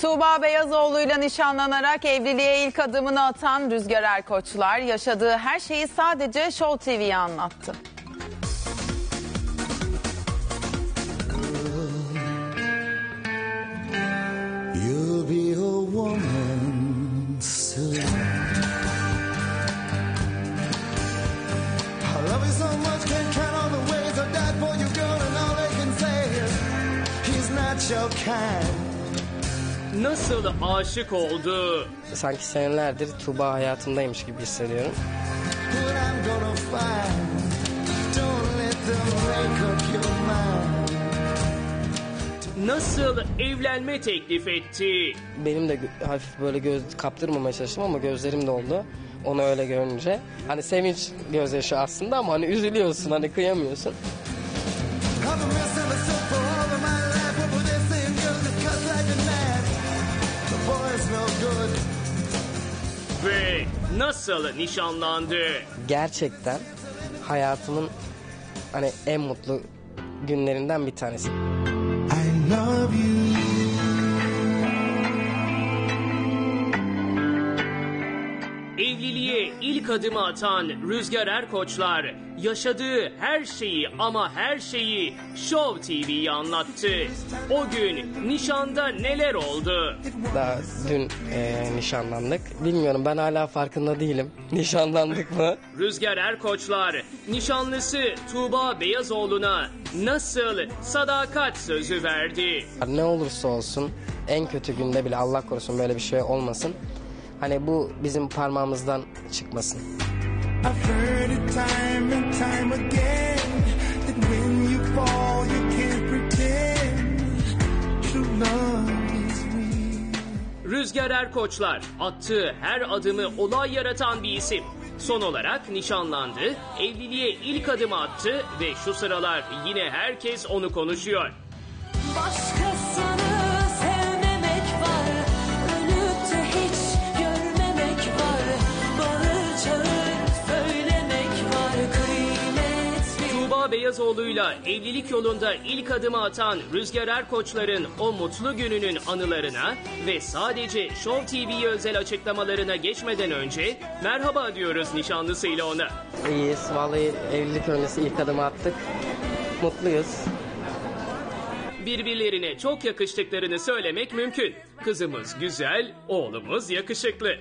Tuğba Beyazoğlu'yla nişanlanarak evliliğe ilk adımını atan Rüzgar Erkoçlar yaşadığı her şeyi sadece Show TV'ye anlattı. Your kind. Nasıl aşık oldu? sanki senelerdir Tuğba hayatımdaymış gibi hissediyorum. Nasıl evlenme teklif etti? Benim de hafif böyle göz kaptırmamaya çalıştım ama gözlerim doldu. Onu öyle görünce. Hani sevinç gözyaşı aslında ama hani üzülüyorsun hani kıyamıyorsun. Nasıl nişanlandı? Gerçekten hayatımın hani en mutlu günlerinden bir tanesi. I love you. Evliliğe ilk adımı atan Rüzgar Erkoçlar yaşadığı her şeyi ama her şeyi Show TV'ye anlattı. O gün nişanda neler oldu? Daha dün e, nişanlandık. Bilmiyorum ben hala farkında değilim. Nişanlandık mı? Rüzgar Erkoçlar nişanlısı Tuğba Beyazoğlu'na nasıl sadakat sözü verdi? Ne olursa olsun en kötü günde bile Allah korusun böyle bir şey olmasın. Hani bu bizim parmağımızdan çıkmasın. I've heard it time and time again that when you fall, you can't pretend true love. Rüzgar Erkoçlar attığı her adımı olay yaratan bir isim. Son olarak nişanlandı, evliliğe ilk adımı attı ve şu sıralar yine herkes onu konuşuyor. Tuğba Beyazoğlu'yla evlilik yolunda ilk adımı atan Rüzgar Erkoçlar'ın o mutlu gününün anılarına ve sadece Show TV'ye özel açıklamalarına geçmeden önce merhaba diyoruz nişanlısıyla ona. İyiyiz. Vallahi evlilik öncesi ilk adımı attık. Mutluyuz. Birbirlerine çok yakıştıklarını söylemek mümkün. Kızımız güzel, oğlumuz yakışıklı.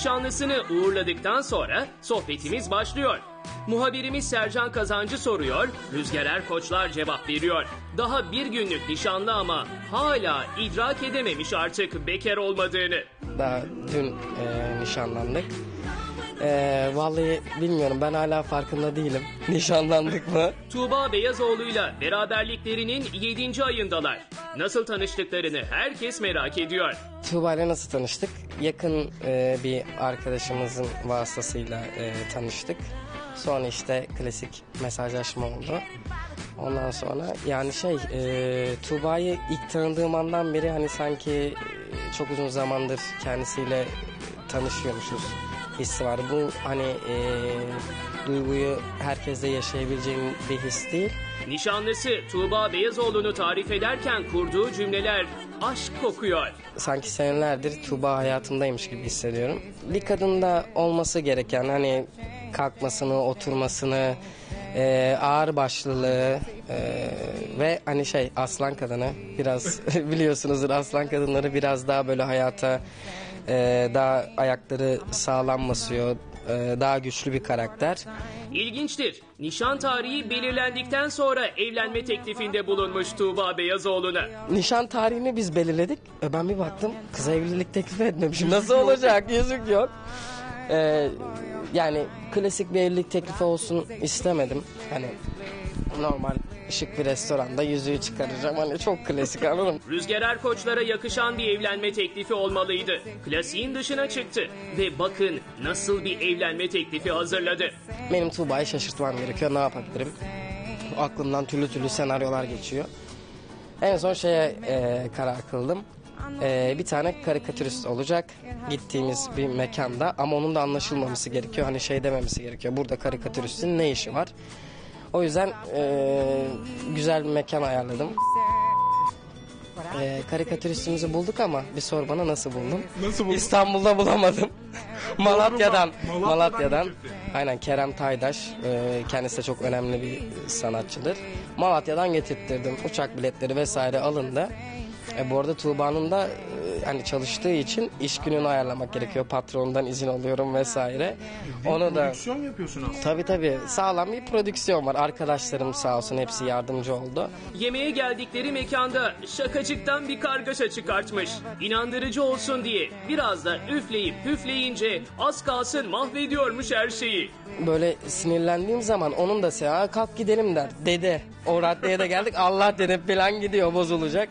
Nişanlısını uğurladıktan sonra sohbetimiz başlıyor. Muhabirimiz Sercan Kazancı soruyor, Rüzgar Erkoçlar cevap veriyor. Daha bir günlük nişanlı ama hala idrak edememiş artık bekar olmadığını. Daha dün e, nişanlandık. E, vallahi bilmiyorum ben hala farkında değilim. Nişanlandık mı? Tuğba Beyazoğlu'yla beraberliklerinin 7. ayındalar. Nasıl tanıştıklarını herkes merak ediyor. Tuğba ile nasıl tanıştık? Yakın e, bir arkadaşımızın vasıtasıyla e, tanıştık. Sonra işte klasik mesajlaşma oldu. Ondan sonra yani şey e, Tuğba'yı ilk tanıdığım andan beri hani sanki e, çok uzun zamandır kendisiyle tanışıyormuşuz hissi var. Bu hani e, duyguyu herkeste yaşayabileceğim bir his değil. Nişanlısı Tuğba Beyazoğlu'nu tarif ederken kurduğu cümleler aşk kokuyor. sanki senelerdir Tuğba hayatımdaymış gibi hissediyorum. Bir kadında olması gereken hani kalkmasını, oturmasını, e, ağır başlılığı e, ve hani şey aslan kadını biraz biliyorsunuzdur aslan kadınları biraz daha böyle hayata e, daha ayakları sağlam basıyor. e, daha güçlü bir karakter. İlginçtir. Nişan tarihi belirlendikten sonra evlenme teklifinde bulunmuş Tuğba Beyazoğlu'na. Nişan tarihini biz belirledik. E, Ben bir baktım kıza evlilik teklif etmemişim. Nasıl olacak? Yüzük yok. Ee, yani klasik bir evlilik teklifi olsun istemedim. Hani normal şık bir restoranda yüzüğü çıkaracağım. Hani çok klasik anladın mı? Rüzgar Erkoçlara yakışan bir evlenme teklifi olmalıydı. Klasiğin dışına çıktı ve bakın nasıl bir evlenme teklifi hazırladı. Benim Tuğba'yı şaşırtmam gerekiyor. Ne yapabilirim? Aklımdan türlü türlü senaryolar geçiyor. En son şeye e, karar kıldım. Ee, bir tane karikatürist olacak gittiğimiz bir mekanda ama onun da anlaşılmaması gerekiyor. Hani şey dememesi gerekiyor. Burada karikatüristin ne işi var? O yüzden ee, güzel bir mekan ayarladım. Ee, karikatüristimizi bulduk ama bir sor bana nasıl buldum? Nasıl buldun? İstanbul'da bulamadım. Malatya'dan. Malatya'dan Malatya'dan. Aynen Kerem Taydaş. e, kendisi de çok önemli bir sanatçıdır. Malatya'dan getirttirdim. Uçak biletleri vesaire alındı. E, bu arada Tuğba'nın da e, hani çalıştığı için iş gününü ayarlamak gerekiyor. Patronundan izin alıyorum vesaire. Onu da Prodüksiyon yapıyorsun aslında. tabii tabii sağlam bir prodüksiyon var. Arkadaşlarım sağ olsun hepsi yardımcı oldu. Yemeğe geldikleri mekanda şakacıktan bir kargaşa çıkartmış. İnandırıcı olsun diye biraz da üfleyip püfleyince az kalsın mahvediyormuş her şeyi. böyle sinirlendiğim zaman onun da se "Aa, kalk gidelim der. Dede o raddeye de geldik Allah dedim plan gidiyor bozulacak.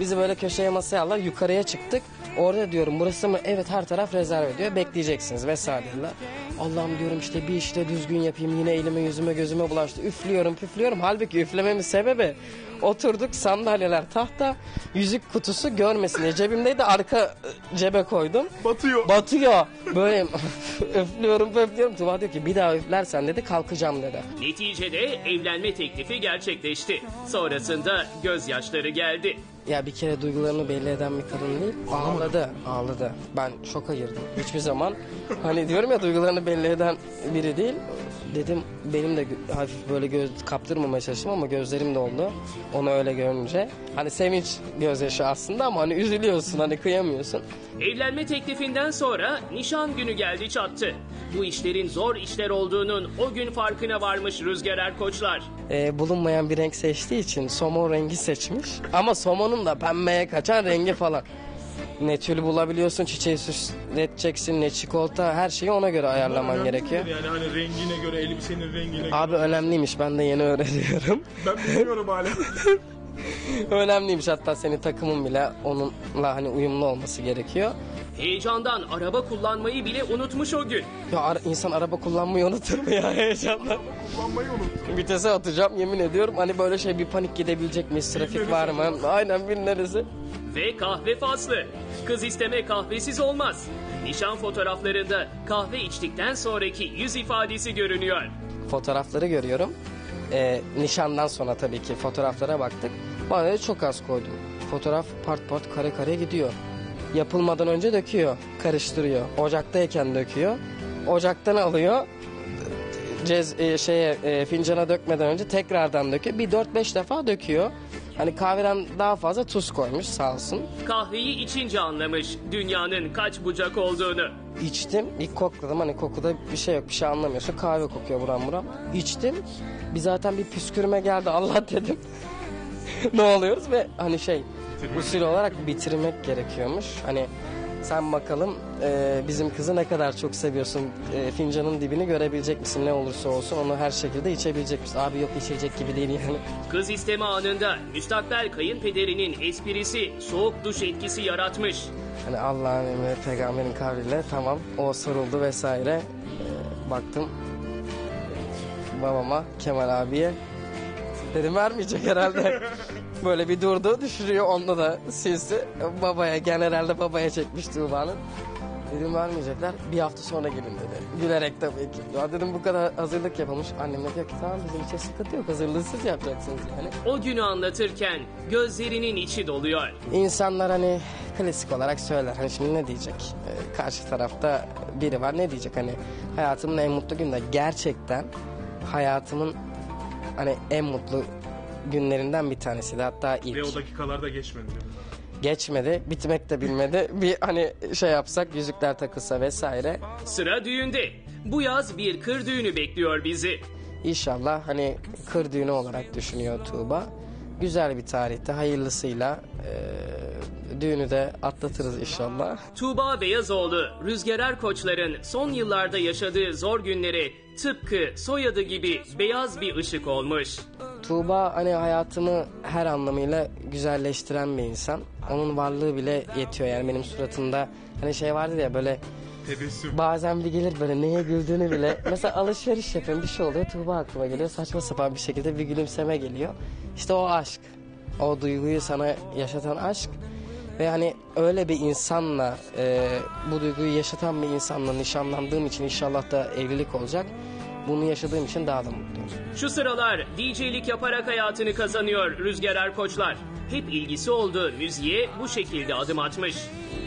Bizi böyle köşeye masaya aldılar yukarıya çıktık. Orada diyorum burası mı? Evet her taraf rezerve diyor. Bekleyeceksiniz vesaire dediler. Allah'ım diyorum işte bir işte düzgün yapayım. Yine elime yüzüme gözüme bulaştı. Üflüyorum püflüyorum. Halbuki üflememin sebebi oturduk sandalyeler tahta yüzük kutusu görmesin diye. Cebimdeydi arka e, cebe koydum. Batıyor. Batıyor. Böyle üflüyorum üflüyorum. Tuba diyor ki bir daha üflersen dedi kalkacağım dedi. Neticede evlenme teklifi gerçekleşti. Sonrasında gözyaşları geldi. Ya bir kere duygularını belli eden bir kadın değil. Ağladı. Ağladı. Ben şoka girdim. Hiçbir zaman hani diyorum ya duygularını belli eden biri değil. Dedim benim de hafif böyle göz kaptırmamaya çalıştım ama gözlerim de oldu. Onu öyle görünce. Hani sevinç gözyaşı aslında ama hani üzülüyorsun hani kıyamıyorsun. Evlenme teklifinden sonra nişan günü geldi çattı. Bu işlerin zor işler olduğunun o gün farkına varmış Rüzgar Erkoçlar. Ee, bulunmayan bir renk seçtiği için somon rengi seçmiş. Ama somonun da pembeye kaçan rengi falan. Ne tül bulabiliyorsun, çiçeği süsleteceksin, ne çikolata, her şeyi ona göre ayarlaman Önemli gerekiyor. midir Yani hani rengine göre, elbisenin rengine göre. Abi önemliymiş, ben de yeni öğreniyorum. Ben bilmiyorum hala. önemliymiş hatta senin takımın bile onunla hani uyumlu olması gerekiyor. Heyecandan araba kullanmayı bile unutmuş o gün. Ya ara- insan araba kullanmayı unutur mu ya heyecandan? Kullanmayı unuttum. Vitese atacağım yemin ediyorum. Hani böyle şey bir panik gidebilecek miyiz? Trafik var mı? Aynen bir neresi? Ve kahve faslı. Kız isteme kahvesiz olmaz. Nişan fotoğraflarında kahve içtikten sonraki yüz ifadesi görünüyor. fotoğrafları görüyorum. Ee, nişandan sonra tabii ki fotoğraflara baktık. Bana çok az koydum. Fotoğraf part part kare kare gidiyor. Yapılmadan önce döküyor, karıştırıyor. Ocaktayken döküyor. Ocaktan alıyor. Cez, e, şeye e, fincana dökmeden önce tekrardan döküyor. Bir 4-5 defa döküyor. Hani kahveden daha fazla tuz koymuş sağ olsun. Kahveyi içince anlamış dünyanın kaç bucak olduğunu. İçtim. ilk kokladım. Hani kokuda bir şey yok. Bir şey anlamıyorsun. Kahve kokuyor buram buram. İçtim. Bir zaten bir püskürme geldi. Allah dedim. ne oluyoruz ve hani şey usul olarak bitirmek gerekiyormuş. Hani sen bakalım e, bizim kızı ne kadar çok seviyorsun. E, fincanın dibini görebilecek misin? Ne olursa olsun onu her şekilde içebilecek misin? Abi yok içecek gibi değil yani. Kız isteme anında müstakbel kayınpederinin esprisi soğuk duş etkisi yaratmış. Hani Allah'ın emri peygamberin kavliyle tamam o soruldu vesaire. Ee, baktım babama Kemal abiye dedim vermeyecek herhalde. Böyle bir durdu düşürüyor onda da sinsi. Babaya gene herhalde babaya çekmiş Tuğba'nın. Dedim vermeyecekler bir hafta sonra gelin dedi. Gülerek tabii ki. Ya dedim bu kadar hazırlık yapılmış. Annem de diyor ki tamam bizim için sıkıntı yok hazırlığı siz yapacaksınız yani. O günü anlatırken gözlerinin içi doluyor. İnsanlar hani klasik olarak söyler. Hani şimdi ne diyecek? Ee, karşı tarafta biri var ne diyecek? Hani hayatımın en mutlu günü de gerçekten hayatımın hani en mutlu günlerinden bir tanesiydi. Hatta ilk. Ve o dakikalarda geçmedi. Geçmedi, bitmek de bilmedi. Bir hani şey yapsak, yüzükler takılsa vesaire. Sıra düğünde. Bu yaz bir kır düğünü bekliyor bizi. İnşallah hani kır düğünü olarak düşünüyor Tuğba. Güzel bir tarihte hayırlısıyla eee, düğünü de atlatırız inşallah. Tuğba Beyazoğlu, Rüzgar Erkoçların son yıllarda yaşadığı zor günlere tıpkı soyadı gibi beyaz bir ışık olmuş. Tuğba hani hayatımı her anlamıyla güzelleştiren bir insan. Onun varlığı bile yetiyor yani benim suratımda. Hani şey vardı ya böyle Tebessüm. bazen bir gelir böyle neye güldüğünü bile. Mesela alışveriş yapıyorum bir şey oluyor Tuğba aklıma geliyor. Saçma sapan bir şekilde bir gülümseme geliyor. İşte o aşk. O duyguyu sana yaşatan aşk. Ve hani öyle bir insanla e, bu duyguyu yaşatan bir insanla nişanlandığım için inşallah da evlilik olacak. Bunu yaşadığım için daha da mutluyum. Şu sıralar DJ'lik yaparak hayatını kazanıyor Rüzgar Erkoçlar. Hep ilgisi olduğu müziğe bu şekilde adım atmış.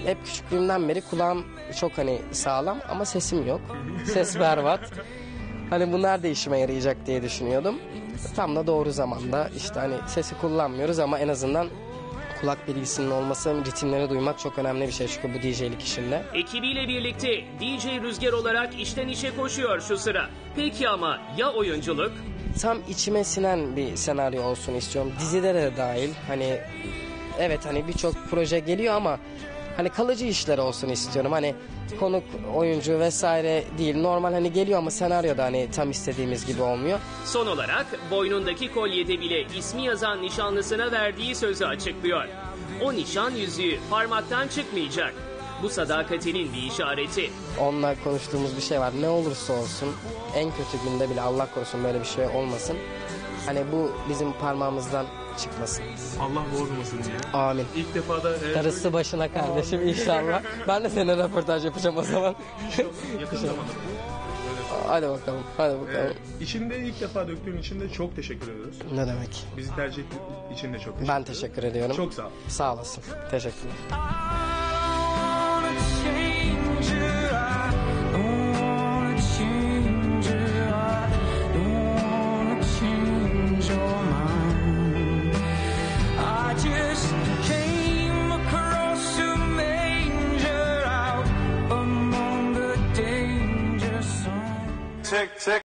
Hep küçüklüğümden beri kulağım çok hani sağlam ama sesim yok. Ses berbat. Hani bunlar da işime yarayacak diye düşünüyordum. Tam da doğru zamanda işte hani sesi kullanmıyoruz ama en azından kulak bilgisinin olması, ritimleri duymak çok önemli bir şey çünkü bu DJ'lik işinde. Ekibiyle birlikte DJ Rüzgar olarak işten işe koşuyor şu sıra. Peki ama ya oyunculuk? Tam içime sinen bir senaryo olsun istiyorum. Dizilere de dahil. Hani evet hani birçok proje geliyor ama hani kalıcı işler olsun istiyorum. Hani konuk oyuncu vesaire değil. Normal hani geliyor ama senaryo da hani tam istediğimiz gibi olmuyor. Son olarak boynundaki kolyede bile ismi yazan nişanlısına verdiği sözü açıklıyor. O nişan yüzüğü parmaktan çıkmayacak. Bu sadakatinin bir işareti. Onunla konuştuğumuz bir şey var. Ne olursa olsun en kötü günde bile Allah korusun böyle bir şey olmasın. Hani bu bizim parmağımızdan çıkmasın. Allah bozmasın diye. Amin. İlk defa da e, Darısı başına kardeşim inşallah. Ben de seninle röportaj yapacağım o zaman. yakın zamanda. hadi bakalım, hadi bakalım. E, içinde ilk defa döktüğün için de çok teşekkür ediyoruz. Ne demek? Bizi tercih ettiğin için de çok teşekkür Ben teşekkür ediyorum. Çok sağ ol. Sağ olasın. Teşekkürler. sick